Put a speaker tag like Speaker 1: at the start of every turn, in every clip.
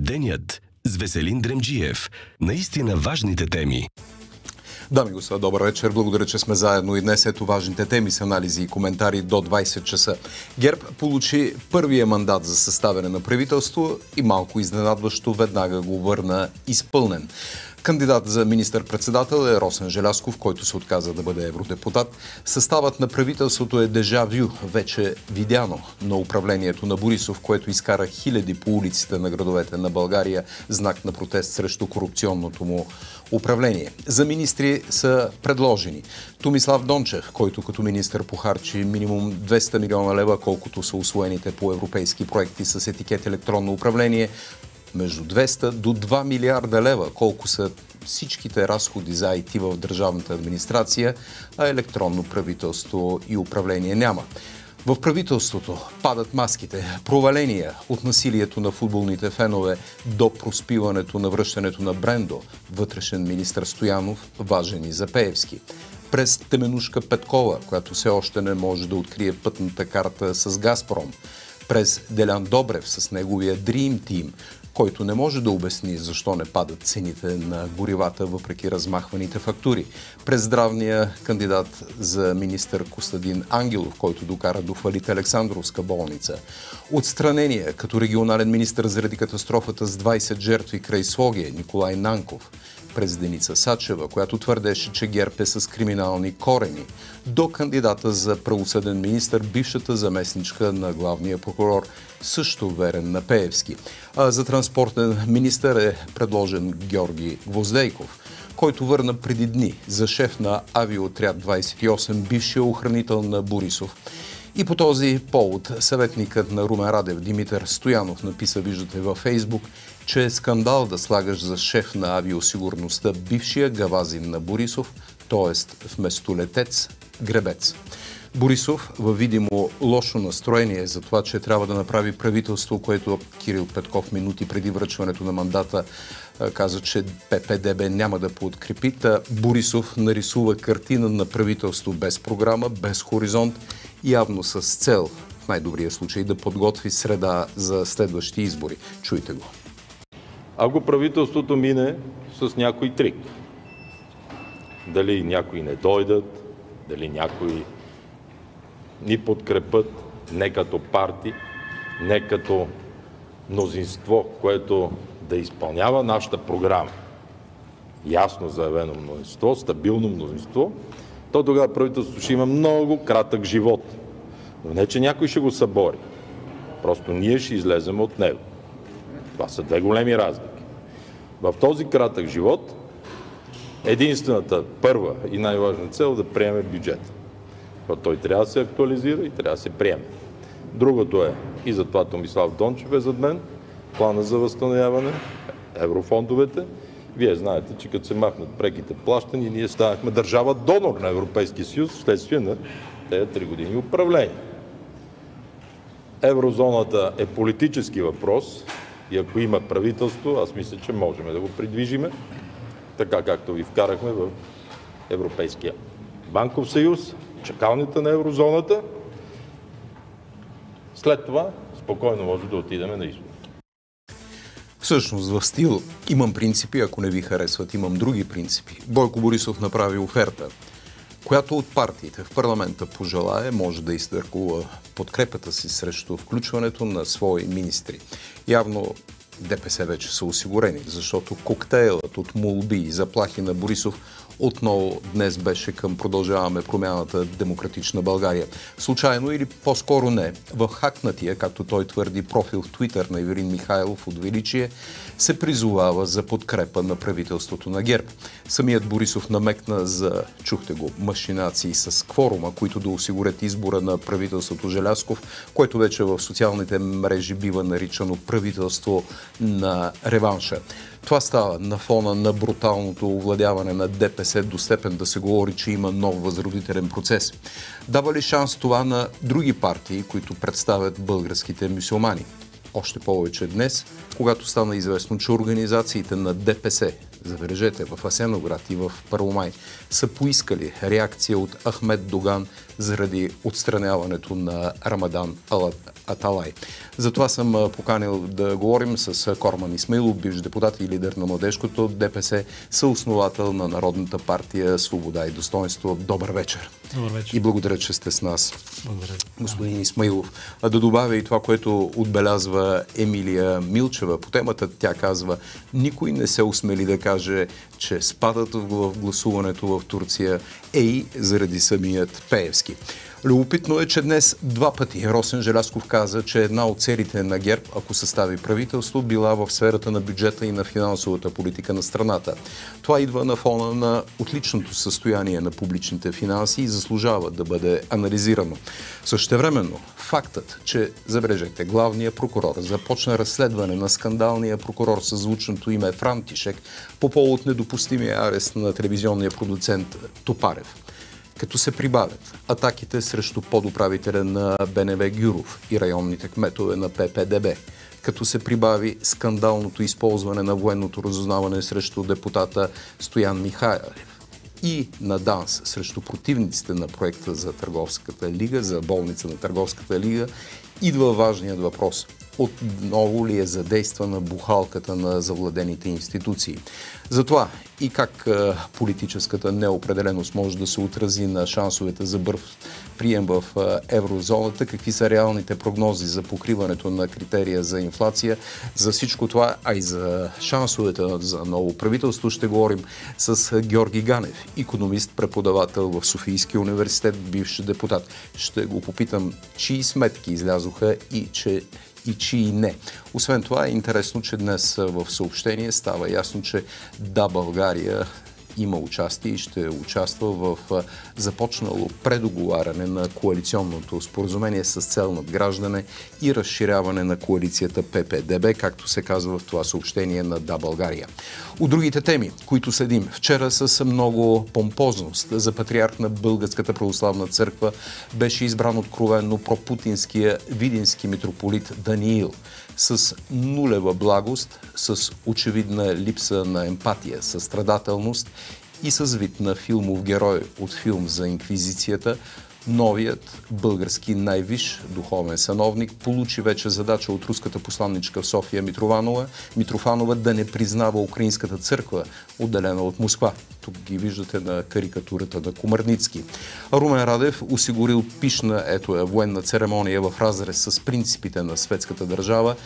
Speaker 1: Денят с Веселин Дремджиев. Наистина важните теми.
Speaker 2: Дами и господа, добър вечер. Благодаря, че сме заедно и днес ето важните теми с анализи и коментари до 20 часа. ГЕРБ получи първия мандат за съставяне на правителство и малко изненадващо веднага го върна изпълнен. Кандидат за министър-председател е Росен Желясков, който се отказа да бъде евродепутат. Съставът на правителството е дежавю, вече видяно на управлението на Борисов, което изкара хиляди по улиците на градовете на България, знак на протест срещу корупционното му управление. За министри са предложени Томислав Дончев, който като министър похарчи минимум 200 милиона лева, колкото са освоените по европейски проекти с етикет електронно управление, между 200 до 2 милиарда лева, колко са всичките разходи за IT в държавната администрация, а електронно правителство и управление няма. В правителството падат маските, проваления от насилието на футболните фенове до проспиването на връщането на Брендо, вътрешен министр Стоянов, важен и за Пеевски. През Теменушка Петкова, която все още не може да открие пътната карта с Газпром. През Делян Добрев с неговия Dream Team, който не може да обясни защо не падат цените на горивата въпреки размахваните фактури. През здравния кандидат за министър Костадин Ангелов, който докара до фалит Александровска болница. Отстранение като регионален министър заради катастрофата с 20 жертви край Слогия Николай Нанков през Деница Сачева, която твърдеше, че ГЕРБ е с криминални корени, до кандидата за правосъден министр, бившата заместничка на главния прокурор, също верен на Пеевски. А за транспортен министр е предложен Георги Гвоздейков който върна преди дни за шеф на авиоотряд 28, бившия охранител на Борисов. И по този повод съветникът на Румен Радев Димитър Стоянов написа, виждате във Фейсбук, че е скандал да слагаш за шеф на авиосигурността бившия гавазин на Борисов, т.е. вместо летец, гребец. Борисов във видимо лошо настроение за това, че трябва да направи правителство, което Кирил Петков минути преди връчването на мандата каза, че ППДБ няма да подкрепи. Борисов нарисува картина на правителство без програма, без хоризонт, явно с цел в най-добрия случай да подготви среда за следващи избори. Чуйте го.
Speaker 3: Ако правителството мине с някой трик, дали някои не дойдат, дали някои ни подкрепят не като парти, не като мнозинство, което да изпълнява нашата програма. Ясно заявено мнозинство, стабилно мнозинство, то тогава правителството ще има много кратък живот. Но не, че някой ще го събори. Просто ние ще излезем от него. Това са две големи разлики. В този кратък живот единствената първа и най-важна цел е да приеме бюджета. Той трябва да се актуализира и трябва да се приеме. Другото е, и затова Томислав Дончев е зад мен, плана за възстановяване, еврофондовете. Вие знаете, че като се махнат преките плащания, ние станахме държава донор на Европейския съюз вследствие на тези три години управление. Еврозоната е политически въпрос и ако има правителство, аз мисля, че можем да го придвижиме, така както ви вкарахме в Европейския банков съюз, чакалнята на еврозоната. След това спокойно може да отидем на избор.
Speaker 2: Всъщност в стил имам принципи, ако не ви харесват, имам други принципи. Бойко Борисов направи оферта, която от партиите в парламента пожелае, може да изтъркува подкрепата си срещу включването на свои министри. Явно ДПС вече са осигурени, защото коктейлът от молби и заплахи на Борисов отново днес беше към Продължаваме промяната Демократична България. Случайно или по-скоро не, в хакнатия, както той твърди, профил в Твитър на Иверин Михайлов от Величие, се призовава за подкрепа на правителството на ГЕРБ. Самият Борисов намекна за, чухте го, машинации с кворума, които да осигурят избора на правителството Желясков, което вече в социалните мрежи бива наричано правителство на реванша. Това става на фона на бруталното овладяване на ДПС до степен да се говори, че има нов възродителен процес. Дава ли шанс това на други партии, които представят българските мусулмани? Още повече днес, когато стана известно, че организациите на ДПС забележете, в Асеноград и в Първомай, са поискали реакция от Ахмед Доган заради отстраняването на Рамадан Аталай. Затова съм поканил да говорим с Корман Исмаилов, бивш депутат и лидер на младежкото ДПС, съосновател на Народната партия Свобода и достоинство. Добър вечер.
Speaker 4: Добър вечер.
Speaker 2: И благодаря, че сте с нас.
Speaker 4: Благодаря.
Speaker 2: Господин Исмаилов. А да добавя и това, което отбелязва Емилия Милчева по темата. Тя казва, никой не се усмели да каже, че спадът в гласуването в Турция е и заради самият Пеевски. Любопитно е, че днес два пъти Росен Желясков каза, че една от целите на ГЕРБ, ако състави правителство, била в сферата на бюджета и на финансовата политика на страната. Това идва на фона на отличното състояние на публичните финанси и заслужава да бъде анализирано. Същевременно, фактът, че, забележете, главният прокурор започна разследване на скандалния прокурор с звучното име Франтишек по повод недопустимия арест на телевизионния продуцент Топарев като се прибавят атаките срещу подуправителя на БНВ Гюров и районните кметове на ППДБ, като се прибави скандалното използване на военното разузнаване срещу депутата Стоян Михайлев и на ДАНС срещу противниците на проекта за Търговската лига, за болница на Търговската лига, идва важният въпрос – отново ли е задействана бухалката на завладените институции. Затова и как политическата неопределеност може да се отрази на шансовете за бърз прием в еврозоната, какви са реалните прогнози за покриването на критерия за инфлация. За всичко това, а и за шансовете за ново правителство ще говорим с Георги Ганев, економист, преподавател в Софийския университет, бивш депутат. Ще го попитам, чии сметки излязоха и че и чии не. Освен това е интересно, че днес в съобщение става ясно, че да, България има участие и ще участва в започнало предоговаряне на коалиционното споразумение с цел надграждане и разширяване на коалицията ППДБ, както се казва в това съобщение на Да България. От другите теми, които следим, вчера с много помпозност за патриарх на Българската православна църква беше избран откровенно пропутинския видински митрополит Даниил с нулева благост, с очевидна липса на емпатия, състрадателност и с вид на филмов герой от филм за инквизицията, новият български най-виш духовен сановник получи вече задача от руската посланничка в София Митрофанова, Митрофанова да не признава Украинската църква, отделена от Москва. Тук ги виждате на карикатурата на Комарницки. Румен Радев осигурил пишна ето е, военна церемония в разрез с принципите на светската държава.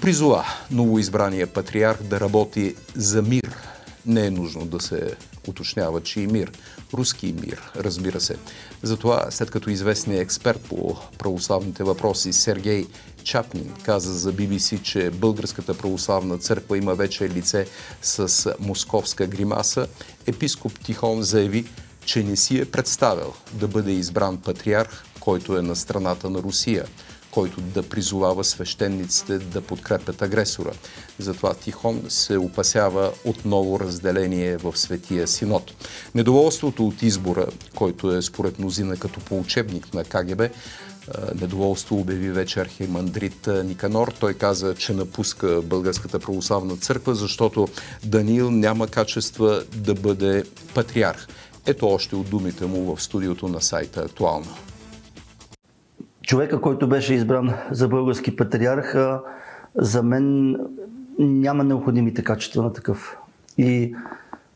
Speaker 2: Призова новоизбрания патриарх да работи за мир. Не е нужно да се уточнява, че и мир. Руски мир, разбира се. Затова, след като известният експерт по православните въпроси Сергей Чапнин каза за BBC, че Българската православна църква има вече лице с московска гримаса, епископ Тихон заяви, че не си е представил да бъде избран патриарх, който е на страната на Русия – който да призовава свещениците да подкрепят агресора. Затова Тихон се опасява отново разделение в Светия Синод. Недоволството от избора, който е според мнозина като по учебник на КГБ, недоволство обяви вече архимандрит Никанор. Той каза, че напуска Българската православна църква, защото Даниил няма качества да бъде патриарх. Ето още от думите му в студиото на сайта Актуално
Speaker 5: човека, който беше избран за български патриарх, за мен няма необходимите качества на такъв. И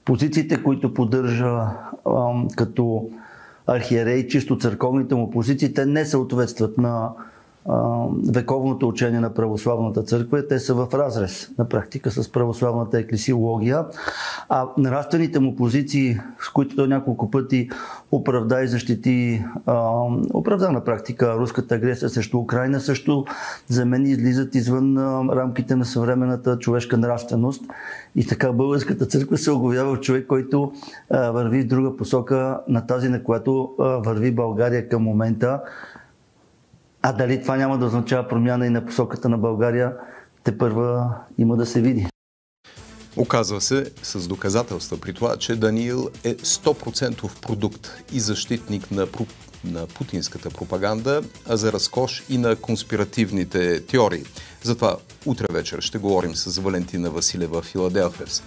Speaker 5: позициите, които поддържа като архиерей, чисто църковните му позиции, те не съответстват на вековното учение на православната църква. Те са в разрез на практика с православната еклесиология. А нравствените му позиции, с които той няколко пъти оправда и защити, оправда на практика руската агресия срещу Украина, също за мен излизат извън рамките на съвременната човешка нравственост. И така българската църква се оговява в човек, който върви в друга посока на тази, на която върви България към момента. А дали това няма да означава промяна и на посоката на България, те първа има да се види.
Speaker 2: Оказва се с доказателства при това, че Даниил е 100% продукт и защитник на, на путинската пропаганда, а за разкош и на конспиративните теории. Затова утре вечер ще говорим с Валентина Василева Филаделфевс.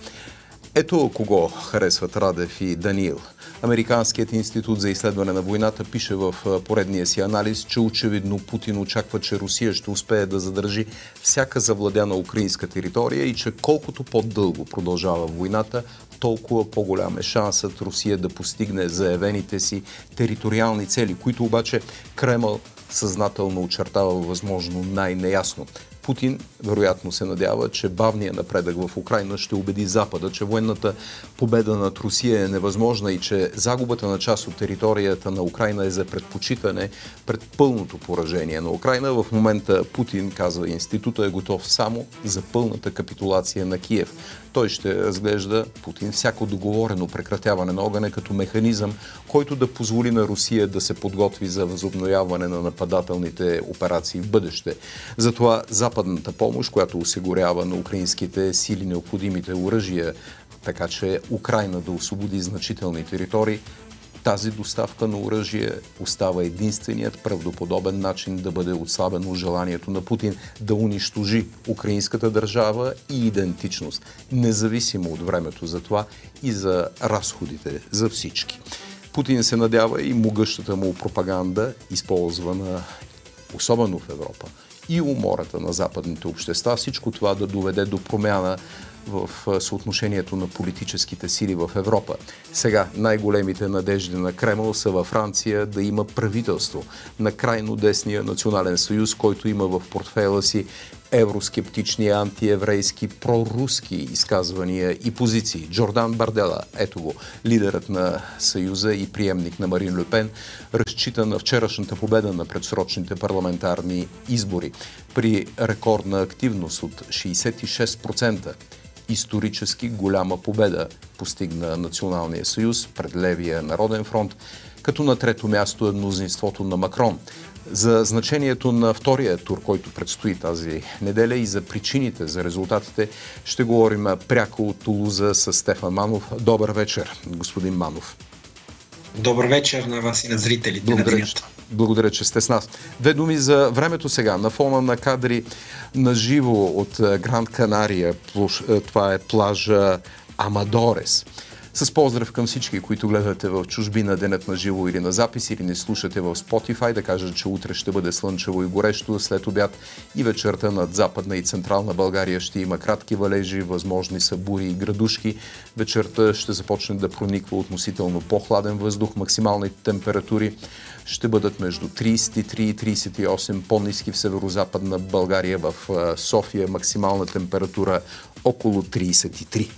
Speaker 2: Ето кого харесват Радев и Даниил. Американският институт за изследване на войната пише в поредния си анализ, че очевидно Путин очаква, че Русия ще успее да задържи всяка завладяна украинска територия и че колкото по-дълго продължава войната, толкова по-голям е шансът Русия да постигне заявените си териториални цели, които обаче Кремъл съзнателно очертава възможно най-неясно. Путин вероятно се надява, че бавният напредък в Украина ще убеди Запада, че военната победа над Русия е невъзможна и че загубата на част от територията на Украина е за предпочитане пред пълното поражение на Украина. В момента Путин, казва института, е готов само за пълната капитулация на Киев. Той ще разглежда Путин всяко договорено прекратяване на огъня като механизъм, който да позволи на Русия да се подготви за възобновяване на нападателните операции в бъдеще. Затова западната помощ, която осигурява на украинските сили необходимите оръжия, така че Украина да освободи значителни територии, тази доставка на оръжие остава единственият правдоподобен начин да бъде отслабено желанието на Путин да унищожи украинската държава и идентичност, независимо от времето за това и за разходите за всички. Путин се надява и могъщата му пропаганда, използвана особено в Европа, и умората на западните общества, всичко това да доведе до промяна в съотношението на политическите сили в Европа. Сега най-големите надежди на Кремъл са във Франция да има правителство на крайно десния национален съюз, който има в портфела си евроскептични, антиеврейски, проруски изказвания и позиции. Джордан Бардела, ето го, лидерът на Съюза и приемник на Марин Люпен, разчита на вчерашната победа на предсрочните парламентарни избори при рекордна активност от 66% исторически голяма победа постигна Националния съюз пред Левия народен фронт, като на трето място е мнозинството на Макрон. За значението на втория тур, който предстои тази неделя и за причините за резултатите ще говорим пряко от Тулуза с Стефан Манов. Добър вечер, господин Манов.
Speaker 4: Добър вечер на вас и на зрителите.
Speaker 2: Благодаря, благодаря, че сте с нас. Две думи за времето сега. На фона на кадри на живо от Гранд Канария. Това е плажа Амадорес. С поздрав към всички, които гледате в чужбина денят на живо или на запис или не слушате в Spotify, да кажа, че утре ще бъде слънчево и горещо, след обяд и вечерта над Западна и Централна България ще има кратки валежи, възможни са бури и градушки. Вечерта ще започне да прониква относително по-хладен въздух, максималните температури ще бъдат между 33 и 38 по-низки в северо-западна България, в София максимална температура около 33.